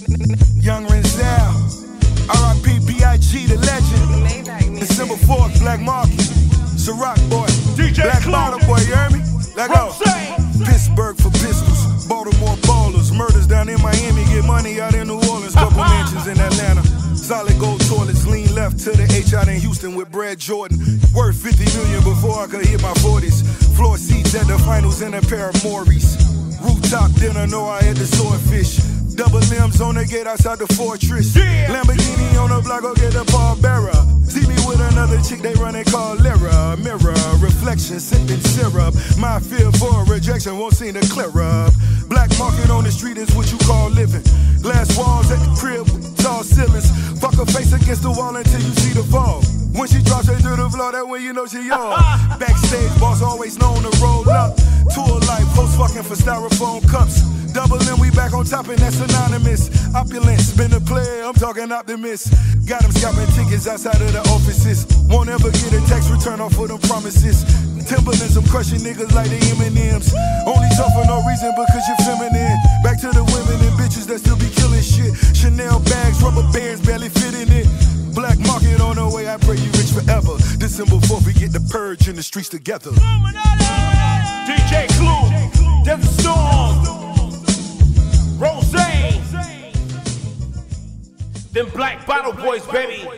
Young Renzel, R.I.P. B.I.G. the legend. December 4th, Black Market, Ciroc boy, DJ Black. Bottle boy, you hear me? Let go. Pittsburgh for pistols, Baltimore ballers, murders down in Miami, get money out in New Orleans, couple mansions in Atlanta. Solid gold toilets, lean left to the H out in Houston with Brad Jordan. Worth 50 million before I could hit my 40s. Floor seats at the finals in a pair of Mauri's. Rooftop dinner, know I had the swordfish. Double limbs on the gate outside the fortress. Yeah. Lamborghini on the block, go get a ball bearer. See me with another chick, they running call Lyra. Mirror, reflection, sipping syrup. My fear for rejection won't seem to clear up. Black market on the street is what you call living. Glass walls at the crib tall ceilings. Fuck her face against the wall until you see the fall. When she drops her to the floor, that when you know she on. Backstage, boss always known to roll for styrofoam cups. Double M, we back on top, and that's anonymous. Opulence, been a player, I'm talking optimist. Got them scalping tickets outside of the offices. Won't ever get a tax return off of them promises. Timberlands, I'm crushing niggas like the M&M's. Only tough for no reason because you're feminine. Back to the women and bitches that still be killing shit. Chanel bags, rubber bands barely fitting it. Black market on the way, I pray you rich forever. December 4th, we get the purge in the streets together. DJ Clue, Them Black Bottle Boys, baby.